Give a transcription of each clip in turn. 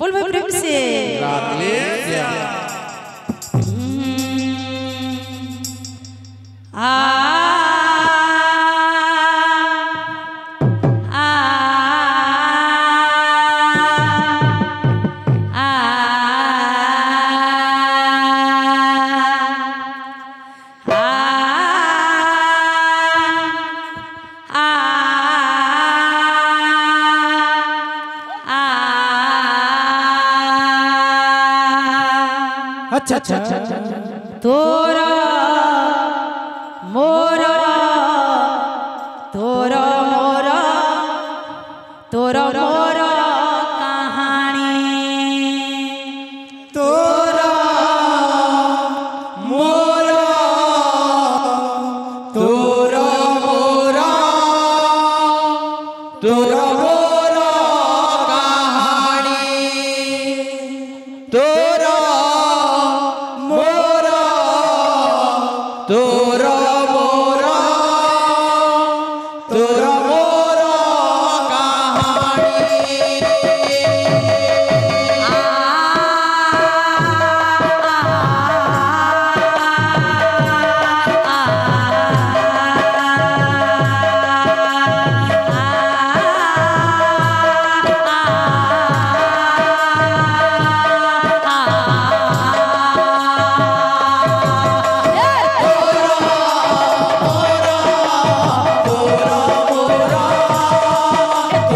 बोल भाई प्रेम से আচ্ছা আচ্ছা তোরা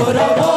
Oh, oh, oh.